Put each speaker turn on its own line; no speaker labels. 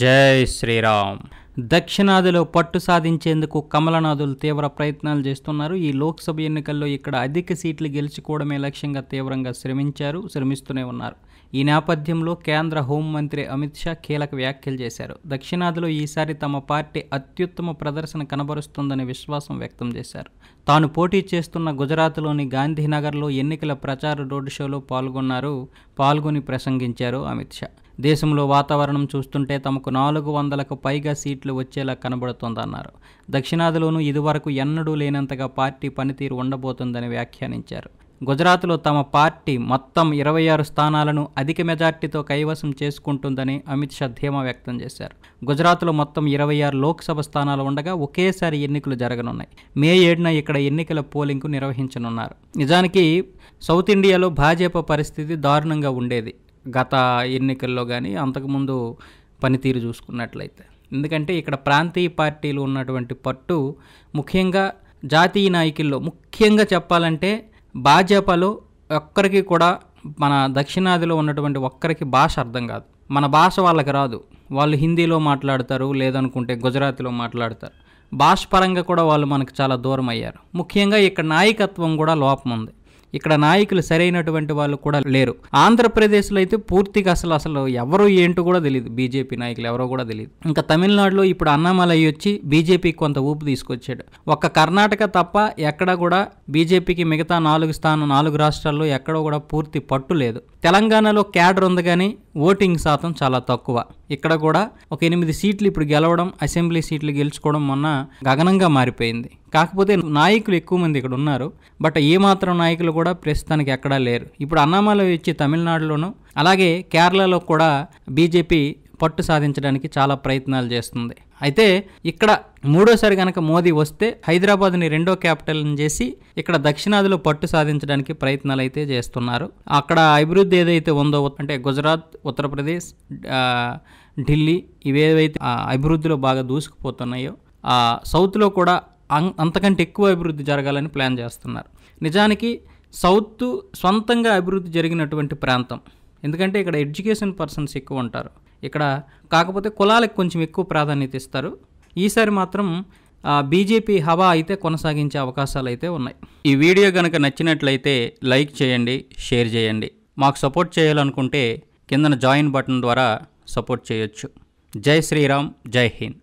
జై శ్రీరామ్. దక్షిణాదిలో పట్టు సాధించేందుకు కమలనాథులు తీవ్ర ప్రయత్నాలు చేస్తున్నారు. ఈ లోక్సభ ఎన్నికల్లో ఇక్కడ అధిక సీట్లు గెలుచుకోవడమే లక్ష్యంగా తీవ్రంగా శ్రమించారు శ్రమిస్తూనే ఉన్నారు. ఈ నేపథ్యంలో కేంద్ర హోంమంత్రి అమిత్ షా కీలక వ్యాఖ్యలు చేశారు. దక్షిణాదిలో ఈసారి తమ పార్టీ అత్యుత్తమ ప్రదర్శన కనబరుస్తుందని విశ్వాసం వ్యక్తం చేశారు. తాను పోటీ చేస్తున్న గుజరాత్లోని గాంధీనగర్లో ఎన్నికల ప్రచార రోడ్ షోలో పాల్గొన్నారు పాల్గొని ప్రసంగించారు అమిత్ షా. దేశంలో వాతావరణం చూస్తుంటే తమకు నాలుగు వందలకు పైగా సీట్లు వచ్చేలా కనబడుతోందన్నారు. దక్షిణాదిలోనూ ఇదివరకు ఎన్నడూ లేనంతగా పార్టీ పనితీరు ఉండబోతుందని వ్యాఖ్యానించారు. గుజరాత్లో తమ పార్టీ మొత్తం ఇరవై ఆరు స్థానాలను అధిక మెజార్టీతో కైవసం చేసుకుంటుందని అమిత్ షా ధీమా వ్యక్తం చేశారు. గుజరాత్లో మొత్తం ఇరవై ఆరు లోక్సభ స్థానాలు ఉండగా ఒకేసారి ఎన్నికలు జరగనున్నాయి. మే ఏడున ఇక్కడ ఎన్నికల పోలింగ్కు నిర్వహించనున్నారు. నిజానికి సౌత్ ఇండియాలో భాజపా పరిస్థితి దారుణంగా ఉండేది. గత ఎన్నికల్లో కానీ అంతకుముందు పనితీరు చూసుకున్నట్లయితే. ఎందుకంటే ఇక్కడ ప్రాంతీయ పార్టీలు ఉన్నటువంటి పట్టు ముఖ్యంగా జాతీయ నాయకుల్లో ముఖ్యంగా చెప్పాలంటే భాజపాలో ఒక్కరికి కూడా మన దక్షిణాదిలో ఉన్నటువంటి ఒక్కరికి భాష అర్థం కాదు. మన భాష వాళ్ళకి రాదు. వాళ్ళు హిందీలో మాట్లాడతారు లేదనుకుంటే గుజరాతీలో మాట్లాడతారు. భాష పరంగా కూడా వాళ్ళు మనకు చాలా దూరం అయ్యారు. ముఖ్యంగా ఇక్కడ నాయకత్వం కూడా లోపం ఉంది ఇక్కడ నాయకులు సరైనటువంటి వాళ్ళు కూడా లేరు. ఆంధ్రప్రదేశ్లో అయితే పూర్తిగా అసలు అసలు ఎవరు ఏంటో కూడా తెలియదు బీజేపీ నాయకులు ఎవరో కూడా తెలియదు ఇంకా తమిళనాడులో ఇప్పుడు అన్నామలై వచ్చి బీజేపీకి కొంత ఊపు తీసుకొచ్చాడు. ఒక్క కర్ణాటక తప్ప ఎక్కడ కూడా బీజేపీకి మిగతా నాలుగు స్థానం నాలుగు రాష్ట్రాల్లో ఎక్కడో కూడా పూర్తి పట్టు లేదు. తెలంగాణలో క్యాడర్ ఉంది కానీ ఓటింగ్ శాతం చాలా తక్కువ. ఇక్కడ కూడా ఒక ఎనిమిది సీట్లు ఇప్పుడు గెలవడం అసెంబ్లీ సీట్లు గెలుచుకోవడం మొన్న గగనంగా మారిపోయింది. కాకపోతే నాయకులు ఎక్కువ మంది ఇక్కడ ఉన్నారు. బట్ ఏ మాత్రం నాయకులు కూడా ప్రస్తుతానికి ఎక్కడా లేరు. ఇప్పుడు అన్నామలై వచ్చి తమిళనాడులోను అలాగే కేరళలో కూడా బీజేపీ పట్టు సాధించడానికి చాలా ప్రయత్నాలు చేస్తుంది. అయితే ఇక్కడ మూడోసారి కనుక మోదీ వస్తే హైదరాబాద్ని రెండో క్యాపిటల్ని చేసి ఇక్కడ దక్షిణాదిలో పట్టు సాధించడానికి ప్రయత్నాలు అయితే చేస్తున్నారు. అక్కడ అభివృద్ధి ఏదైతే ఉందో అంటే గుజరాత్ ఉత్తరప్రదేశ్ ఢిల్లీ ఇవేవైతే అభివృద్ధిలో బాగా దూసుకుపోతున్నాయో సౌత్లో కూడా అంతకంటే ఎక్కువ అభివృద్ధి జరగాలని ప్లాన్ చేస్తున్నారు. నిజానికి సౌత్ సొంతంగా అభివృద్ధి జరిగినటువంటి ప్రాంతం. ఎందుకంటే ఇక్కడ ఎడ్యుకేషన్ పర్సన్స్ ఎక్కువ ఉంటారు. ఇక్కడ కాకపోతే కులాలకు కొంచెం ఎక్కువ ప్రాధాన్యత ఇస్తారు. ఈసారి మాత్రం బీజేపీ హవా అయితే కొనసాగించే అవకాశాలు అయితే ఉన్నాయి. ఈ వీడియో కనుక నచ్చినట్లయితే లైక్ చేయండి షేర్ చేయండి. మాకు సపోర్ట్ చేయాలనుకుంటే కిందన జాయిన్ బటన్ ద్వారా సపోర్ట్ చేయొచ్చు. జై శ్రీరామ్ జై హింద్.